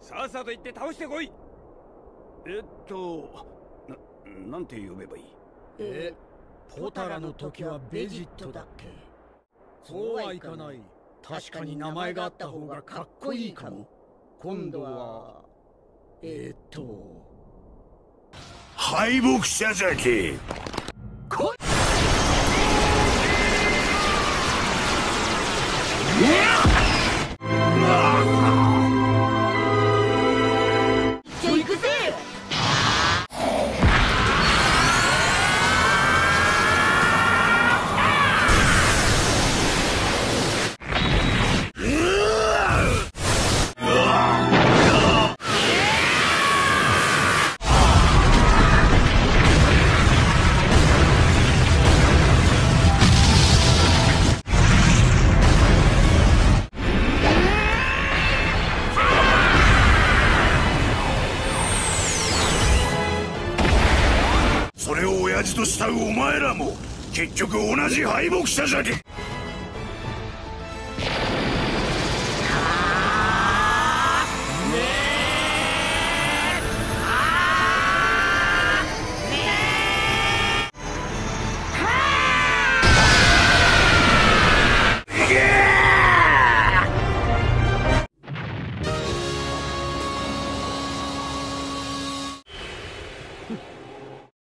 さっさと行って倒してこい。えっとななんて呼べばいい？えポタラの時はベジットだっけ？そうはいかない。確かに名前があった方がかっこいいかも。今度はえー、っと敗北者じゃけ。こそれを親父と慕うお前らも結局同じ敗北者じゃけ